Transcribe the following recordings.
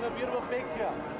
have a beautiful picture.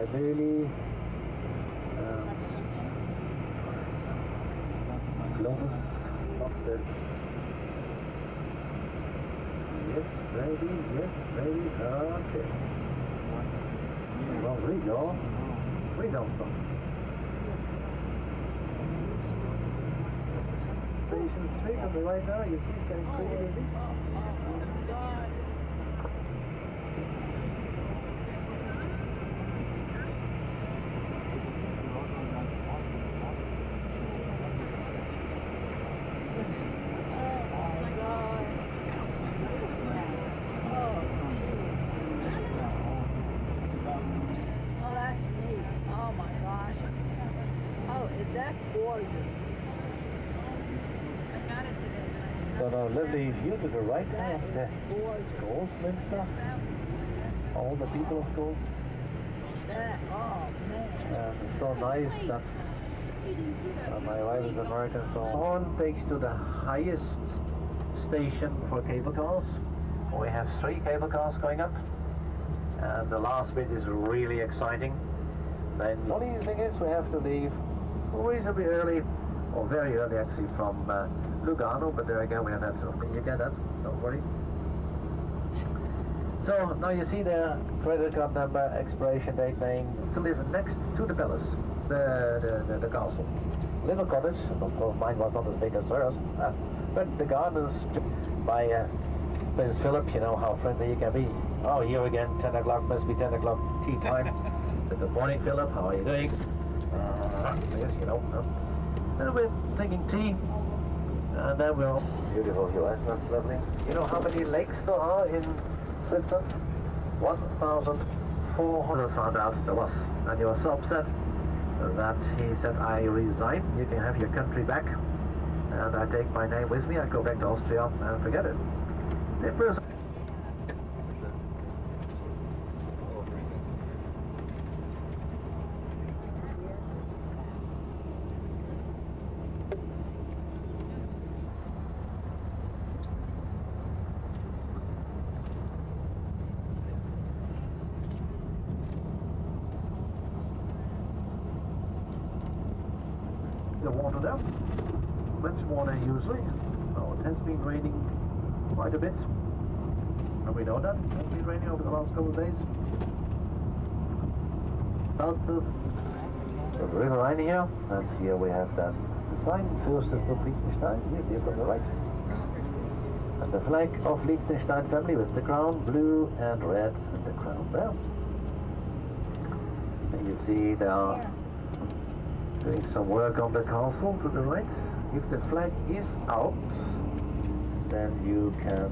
Ja, really. Um, Lockstead. Yes, ready, yes, ready, okay. Well, we go. We don't stop. Station straight on the right now, you see it's getting pretty busy. Oh, that's neat. Oh my gosh. Oh, is that gorgeous? I got it now lovely view to the right side of the. Grossmünster. All the people, of course. And it's so nice that uh, my wife is American, so on takes to the highest station for cable cars. We have three cable cars going up, and the last bit is really exciting. Then the only thing is we have to leave reasonably early, or very early actually, from uh, Lugano, but there again we have that, so you get that, don't worry. So now you see the credit card number, expiration date name to live next to the palace, the, the, the, the castle. Little cottage, of course mine was not as big as hers, uh, but the gardens by uh, Prince Philip, you know how friendly you can be. Oh, here again, 10 o'clock, must be 10 o'clock tea time. so good morning Philip, how are you doing? Uh, yes, you know. Uh, and we're drinking tea. Uh, and then we're beautiful view, isn't it lovely? You know how many lakes there are in Switzerland? 1,400 found out there was. And he was so upset that he said, I resign, you can have your country back. And I take my name with me, I go back to Austria and forget it. The person the water there. Much more than usually. So it has been raining quite a bit. And we know that. It has been raining over the last couple of days. Elsa's the River Rhine here. And here we have that sign, Fürstentum Liechtenstein. Yes, here on the right. And the flag of Liechtenstein family with the crown, blue and red, and the crown there. And you see they are doing some work on the castle to the right. If the flag is out, then you can.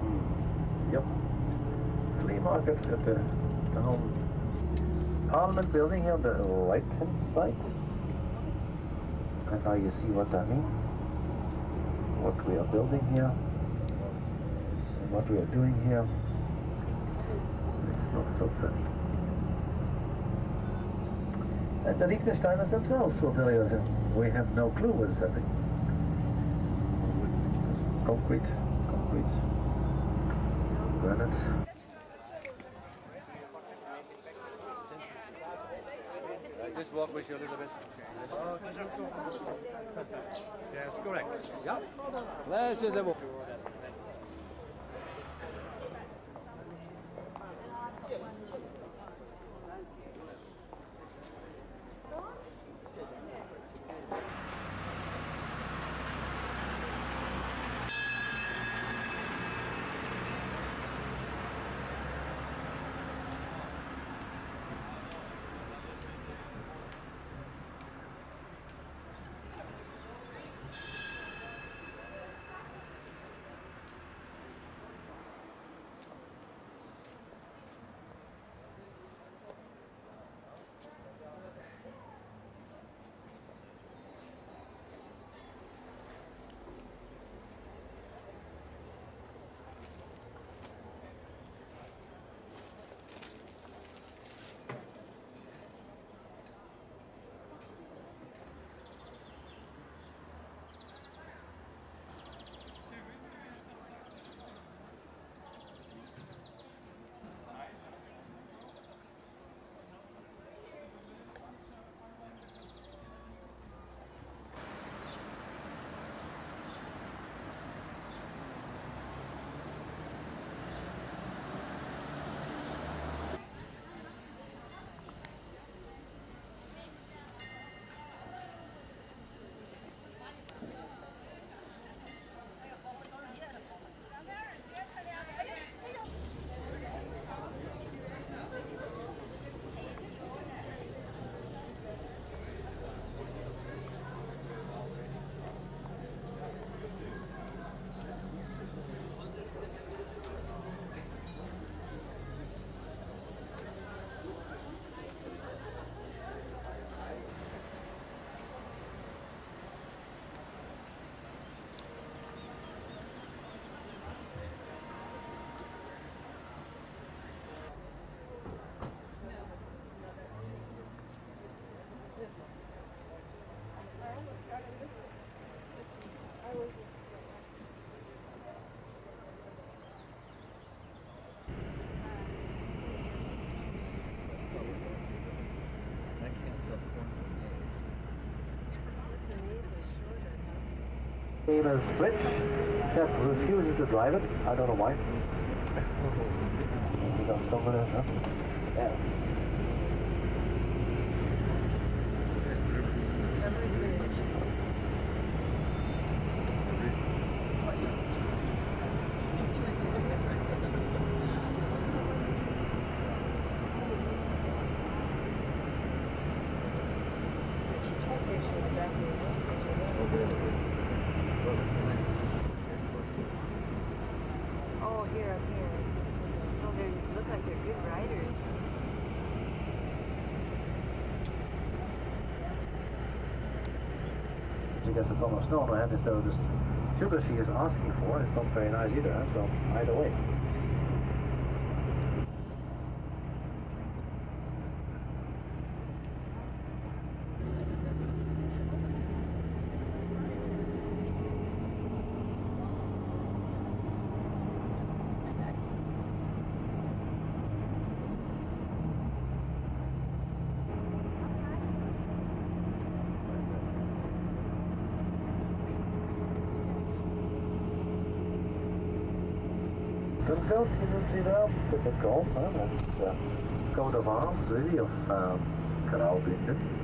Hmm, Yep. Market at the town parliament building here on the right hand side. And now you see what I mean. What we are building here. And what we are doing here. It's not so funny. And the Liechtensteiners themselves will tell you that we have no clue what is happening. Concrete, concrete, granite. I just walk with you a little bit. Yes, correct. Yeah. Let's just have a Famous bridge. Seth refuses to drive it. I don't know why. He got stronger than huh? Yeah. Oh, here, up here. So they look like they're good riders. Gets a ton of snow on her head instead of just sugar she is asking for. It's not very nice either, so either way. That. Difficult, huh? That's the coat of arms, really, of um, Graubünden. always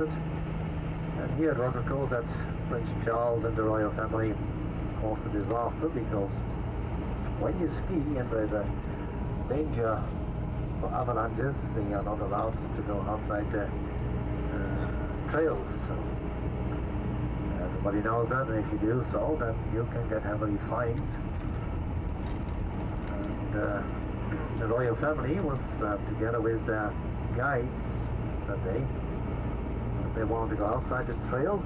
And here it was of course that Prince Charles and the royal family caused a disaster because when you ski and there's a danger for avalanches, you are not allowed to go outside the uh, trails. So everybody knows that, and if you do so, then you can get heavily fined. And uh, the royal family was uh, together with their guides that day. They wanted to go outside the trails,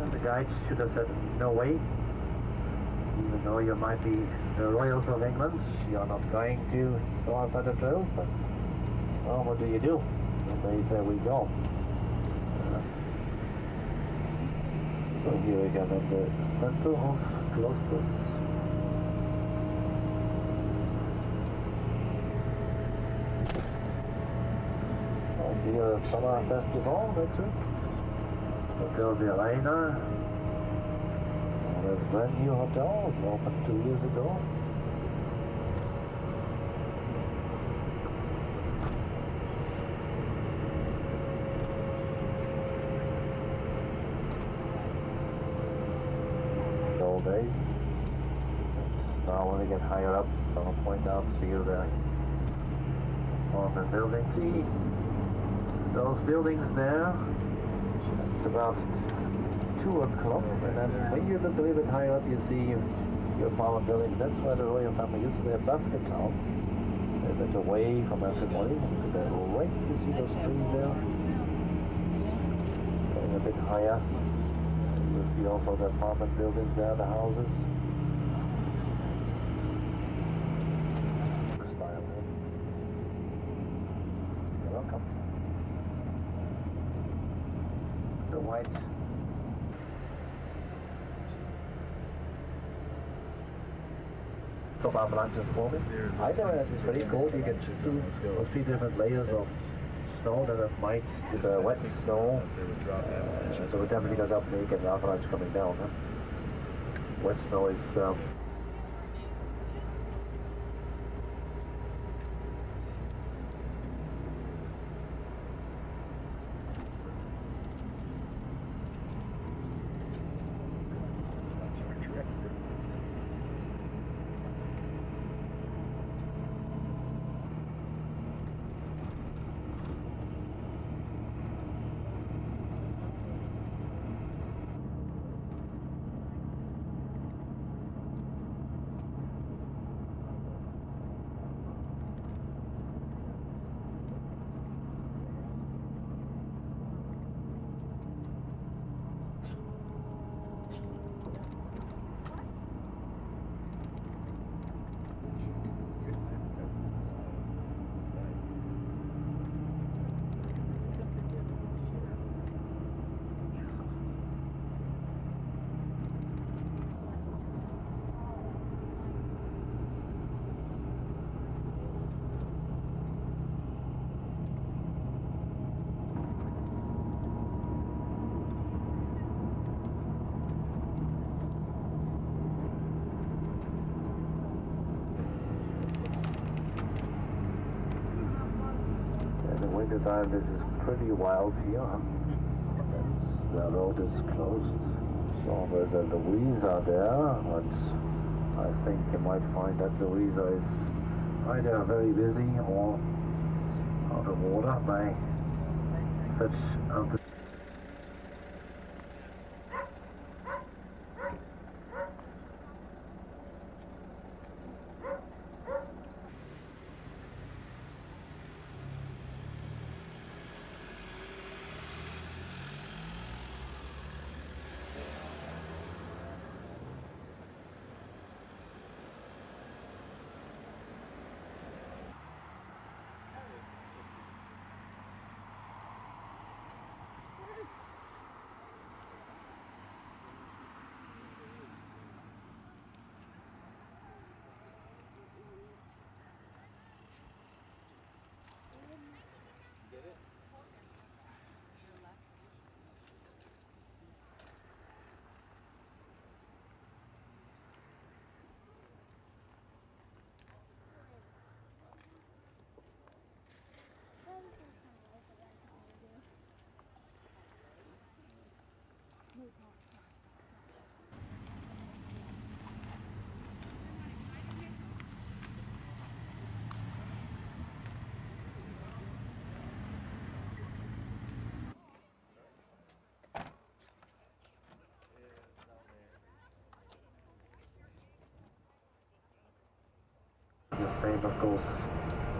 and the guide should have said, no way. Even though you might be the royals of England, you're not going to go outside the trails, but, well, what do you do? And they say, we go. Uh, so here again at the center of Klosters. A summer festival next week. Hotel de Arena. Oh, there's a brand new hotel. It's opened two years ago. Old days. Now when we get higher up, I'll point out to you the on the building. See those buildings there. It's about two o'clock, and then when you look a little bit higher up, you see your apartment buildings. That's where the royal family used to live above the town, a bit away from everybody. And then right, you see those trees there. Going a bit higher. You see also the apartment buildings there, the houses. Style there. You're welcome. The white top avalanche is forming. I that is very cool. You get two or three different layers of snow that it might, the wet snow. Uh, so it definitely goes up and you get an avalanche coming down. Huh? Wet snow is um, time this is pretty wild here. The road is closed. So there's a Louisa there, but I think you might find that Louisa is either very busy or out of order by such altitude. The of course,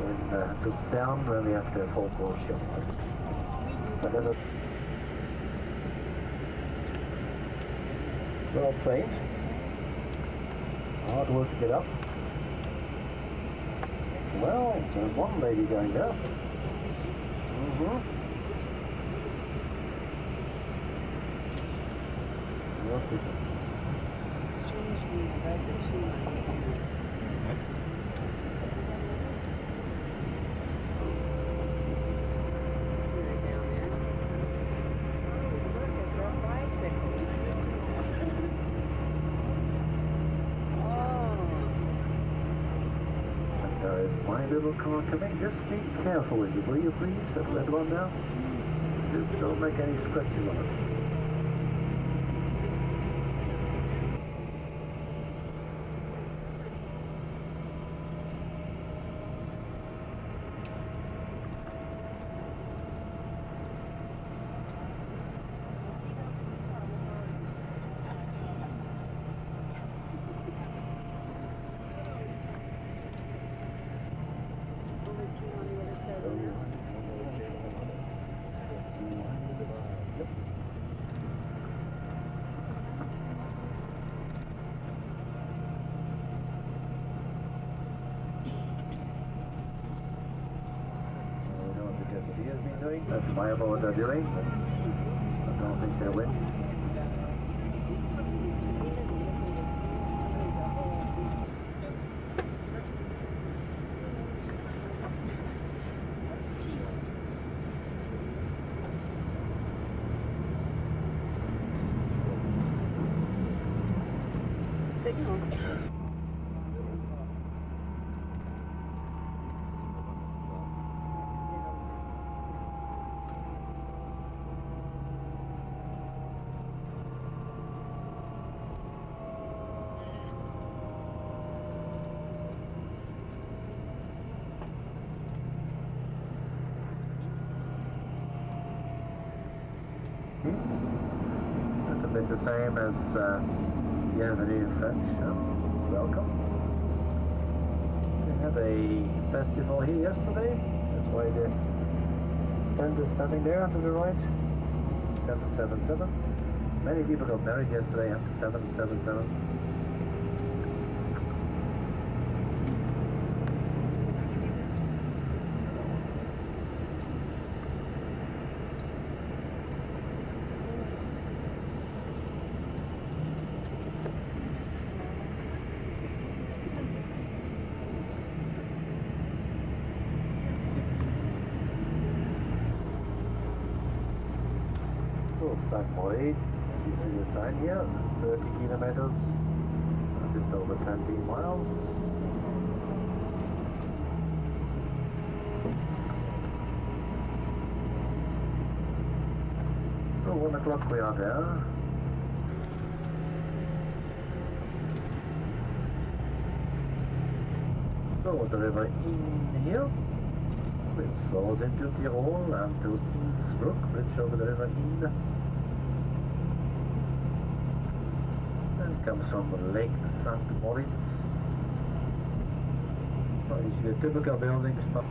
in uh, Luzern, where we have the folklore show. But there's a well played. Hard work to get up. Well, there's one lady going there. Mm-hmm. Strangely, I read that she was missing. It's really down there. Oh, look at the bicycles. Oh. And there is little car coming. Just be careful with it, will you please? That red one now. Just don't make any scratches on it. Only two on the other side of the mountain. Yep. I know what the Jesse has been viable what they're doing. I don't think they'll win. Signal. Same as uh, in French. huh? welcome. We had a festival here yesterday. That's why the tent is standing there to the right. 777. Many people got married yesterday after 777. So, St. Moritz, you see the sign here, 30 kilometers, just over 20 miles. So one o'clock we are there. So the river Inn here, which flows into Tyrol and to Innsbruck, bridge over the river Inn. And comes from Lake St. Moritz. So you see the typical building stuff.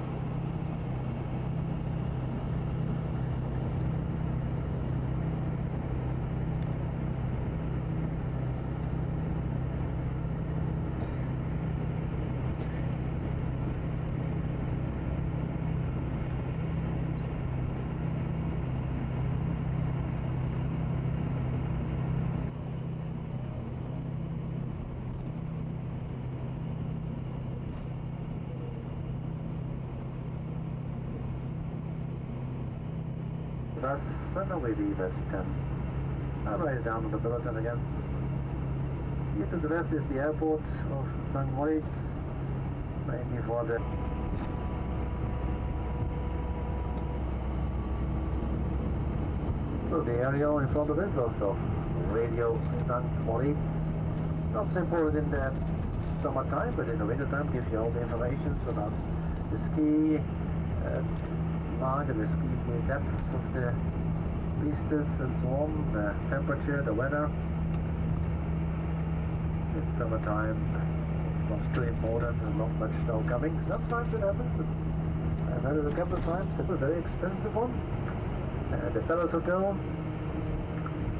Leave at 10. I'll write it down on the bulletin again. Here to the left is the airport of St. Moritz, mainly for the So the area in front of us also Radio St. Moritz. Not so important in the summertime, but in the wintertime gives you all the information about the ski uh, and the ski depths of the pistes and so on, the temperature, the weather. In summertime it's not too important, there's not much snow coming. Sometimes it happens. I've had it a couple of times, it's a very expensive one. Uh, the Fellows Hotel,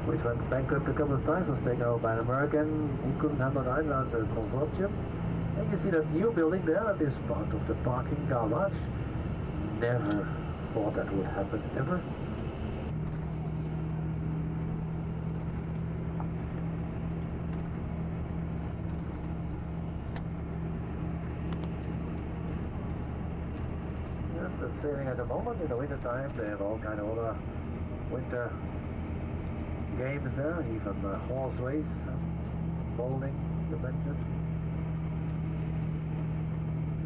which went bankrupt a couple of times, was taken over by an American. He couldn't handle it either as a consortium. And you see that new building there, that is part of the parking garage. Never thought that would happen ever. Yes, the sailing at the moment in the winter time. They have all kind of other winter games there, even uh, horse race, bowling, you.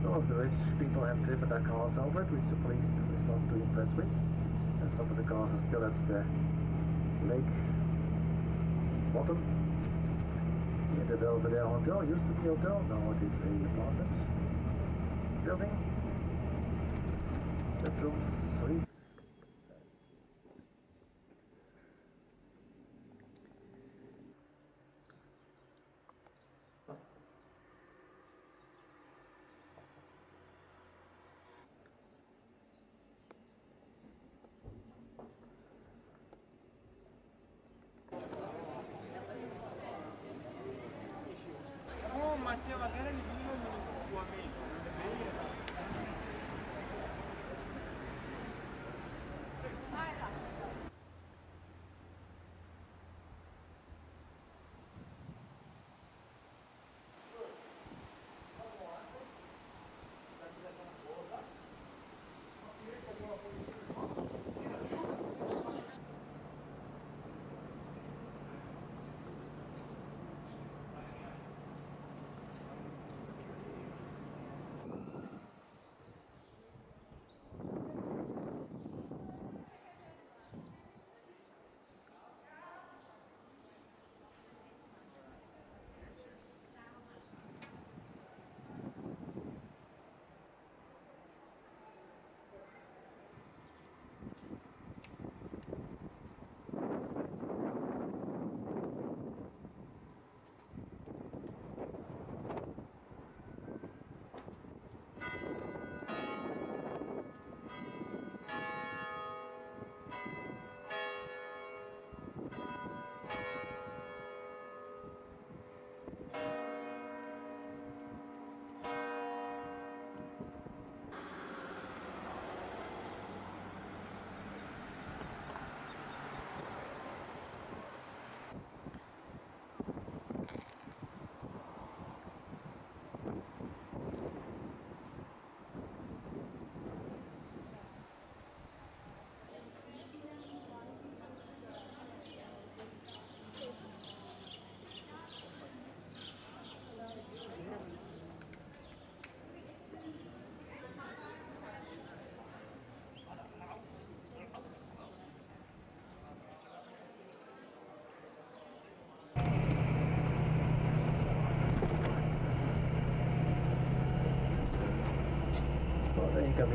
Some of the rich people have driven their cars over it, which the police is not too impressed with. And some of the cars are still at the lake bottom. Near the Belvedere Hotel, used to be a hotel, now it is a apartment building. Bedrooms, three.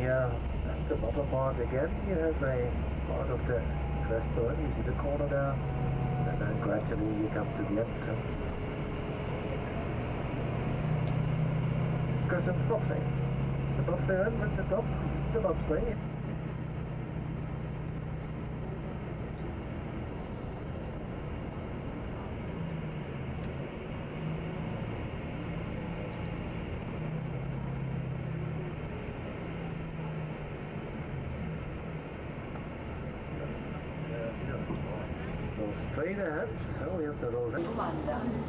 Here at the bottom part again, you have a part of the restaurant. You see the corner there, and then gradually you come to the end. Crescent Boxing. The bobsleigh at the top, the bobsleigh. So we have the road. Like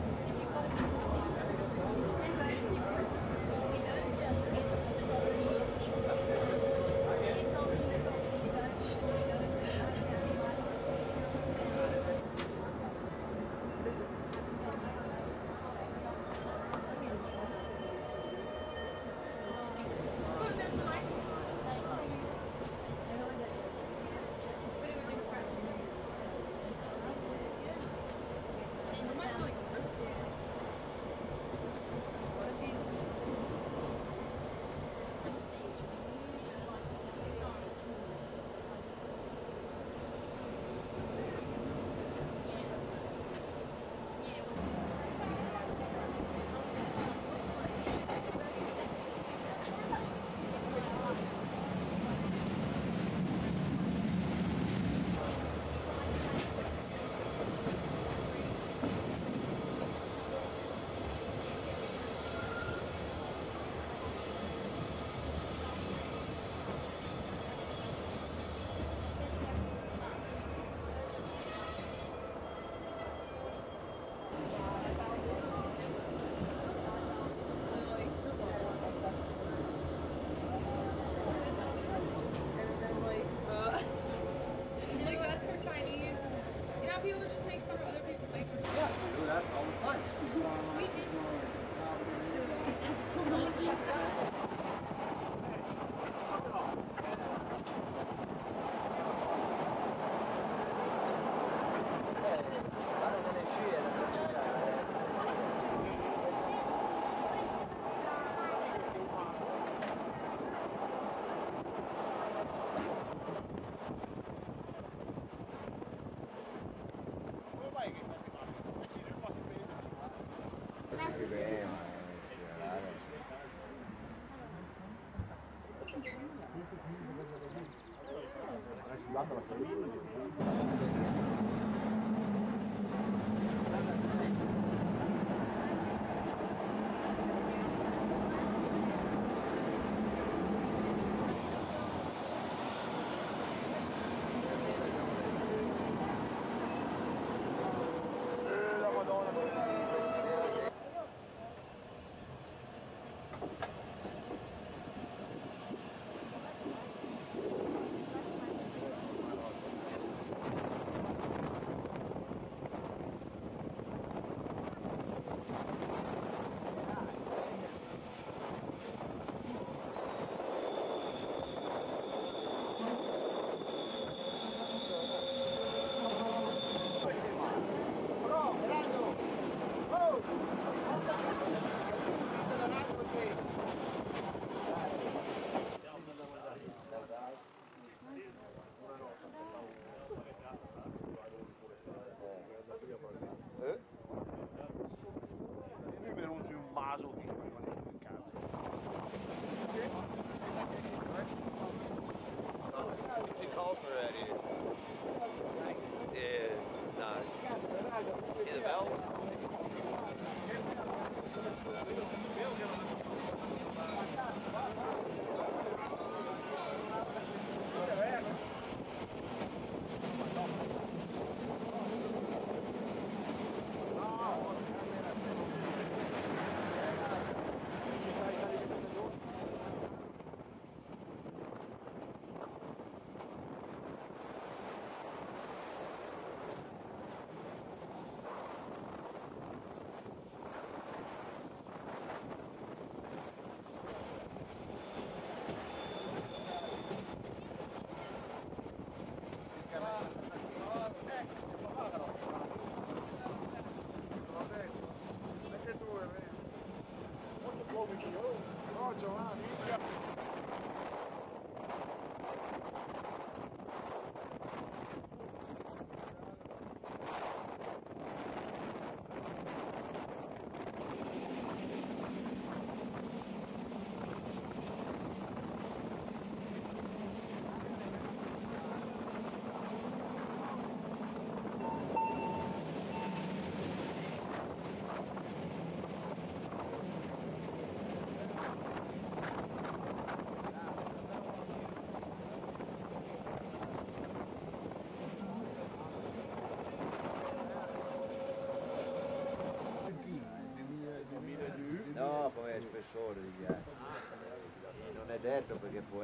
para servir. Delta, perché può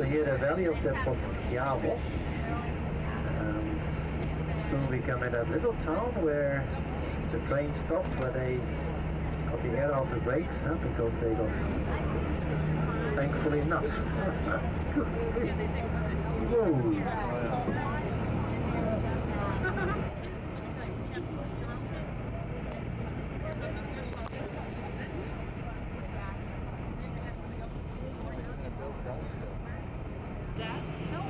So here the valley of the Poschiavo. And um, soon we come in that little town where the train stopped, where they got the air out the brakes, huh, because they got thankfully enough. Whoa. Dad, help.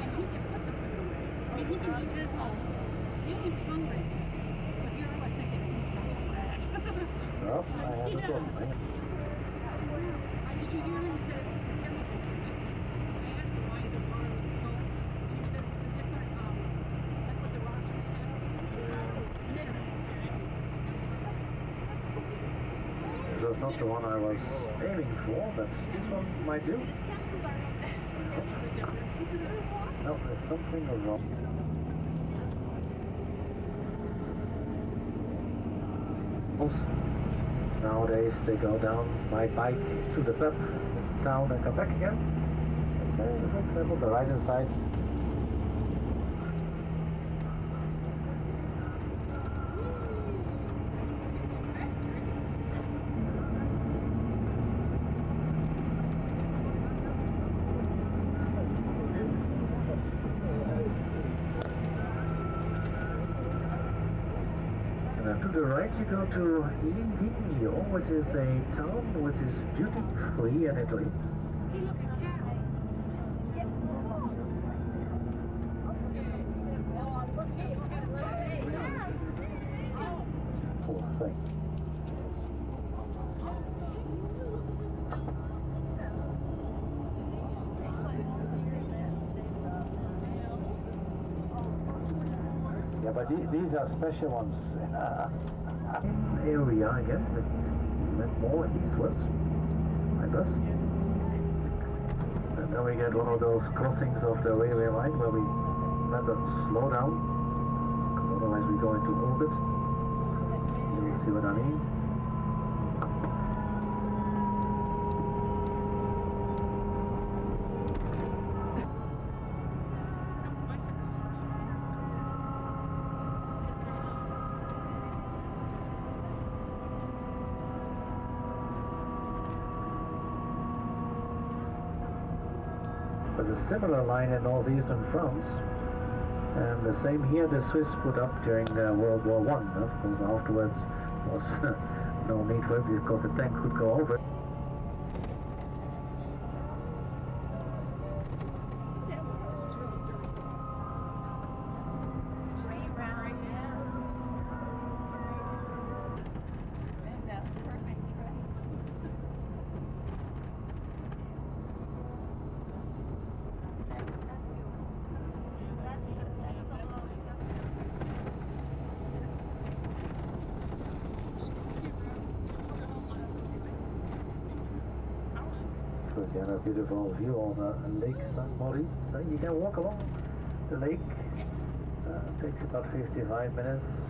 And he can put some food away. I mean, he can do his home. He only was hungry. But here I was thinking, he's such a rat. Well, I have a problem. eh? Did you hear him? He said chemicals in it. I asked him why the water was cold. And he said it's the different, um, like what the rocks are made out of. Minerals. This was not the one I was aiming for, but this one might do. No, there's something wrong. Nowadays they go down by bike to the pub town and come back again. For example, the right hand side. And then to the right you go to Livigno, which is a town which is duty free in Italy. Hey, look, a cow. Poor thing. Yeah, but these are special ones. Here we are again. We went more eastwards, like this. And then we get one of those crossings of the railway line where we better slow down, because otherwise we go into orbit. You'll see what I mean. Similar line in northeastern France. And the same here the Swiss put up during uh, World War One. Of course, afterwards was no need for it because the tank could go over. it. So again, a beautiful view on uh, Lake St. Moritz. So you can walk along the lake. Uh, takes about 55 minutes.